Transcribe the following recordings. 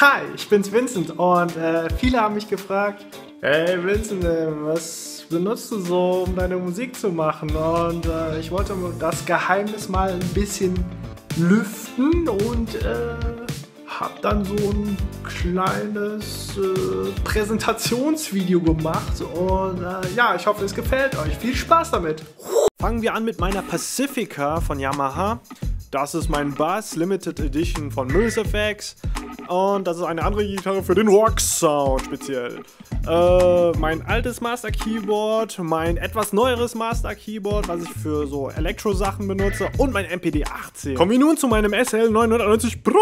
Hi, ich bin's Vincent und äh, viele haben mich gefragt, hey Vincent, äh, was benutzt du so, um deine Musik zu machen? Und äh, ich wollte das Geheimnis mal ein bisschen lüften und äh, hab dann so ein kleines äh, Präsentationsvideo gemacht und äh, ja, ich hoffe, es gefällt euch. Viel Spaß damit! Fangen wir an mit meiner Pacifica von Yamaha. Das ist mein Bass Limited Edition von FX. Und das ist eine andere Gitarre für den Rock Sound speziell. Äh, mein altes Master Keyboard, mein etwas neueres Master Keyboard, was ich für so Elektro-Sachen benutze und mein MPD 18. Kommen wir nun zu meinem SL 990 Pro.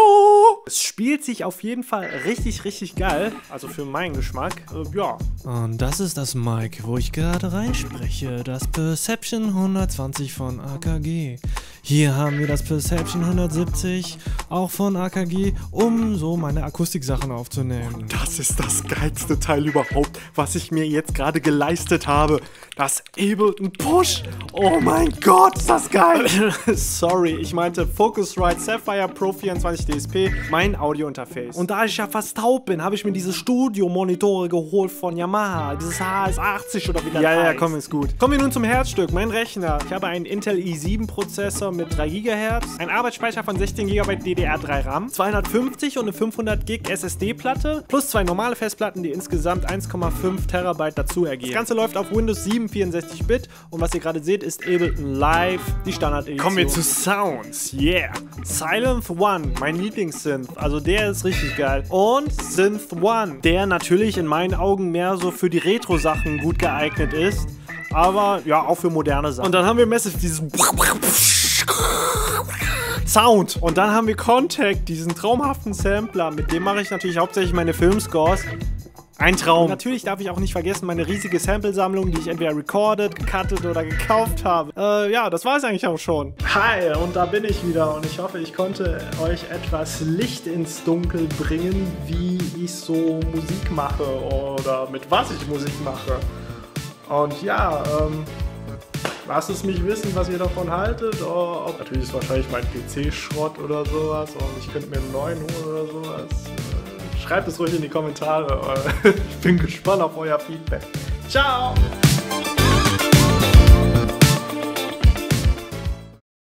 Es spielt sich auf jeden Fall richtig, richtig geil. Also für meinen Geschmack. Äh, ja. Und das ist das Mic, wo ich gerade reinspreche. Das Perception 120 von AKG. Hier haben wir das Perception 170, auch von AKG, um so meine Akustiksachen aufzunehmen. Das ist das geilste Teil überhaupt, was ich mir jetzt gerade geleistet habe. Das Ableton Push. Oh mein Gott, ist das geil. Sorry, ich meinte Focusrite Sapphire Pro 24 DSP, mein Audiointerface. Und da ich ja fast taub bin, habe ich mir diese Studio-Monitore geholt von Yamaha. Dieses HS80 oder wie das Ja, heißt. ja, komm, ist gut. Kommen wir nun zum Herzstück, mein Rechner. Ich habe einen Intel i7-Prozessor mit 3 GHz, einen Arbeitsspeicher von 16 GB DDR3 RAM, 250 und eine 500 GB SSD-Platte plus zwei normale Festplatten, die insgesamt 1,5 Terabyte dazu ergeben. Das Ganze läuft auf Windows 7 64-Bit und was ihr gerade seht, ist Ableton Live, die Standard-Edition. Kommen wir zu Sounds. Yeah! Silent One, mein Lieblingssynth. Also der ist richtig geil. Und Synth One, der natürlich in meinen Augen mehr so für die Retro-Sachen gut geeignet ist. Aber ja, auch für moderne Sachen. Und dann haben wir Massive dieses Sound. Und dann haben wir Contact, diesen traumhaften Sampler. Mit dem mache ich natürlich hauptsächlich meine Filmscores. Ein Traum. Und natürlich darf ich auch nicht vergessen meine riesige Sample-Sammlung, die ich entweder recorded, gecuttet oder gekauft habe. Äh, ja, das war es eigentlich auch schon. Hi, und da bin ich wieder und ich hoffe, ich konnte euch etwas Licht ins Dunkel bringen, wie ich so Musik mache oder mit was ich Musik mache. Und ja, ähm, lasst es mich wissen, was ihr davon haltet. Oh, natürlich ist wahrscheinlich mein PC Schrott oder sowas und ich könnte mir einen neuen holen oder sowas. Äh, Schreibt es ruhig in die Kommentare. Ich bin gespannt auf euer Feedback. Ciao!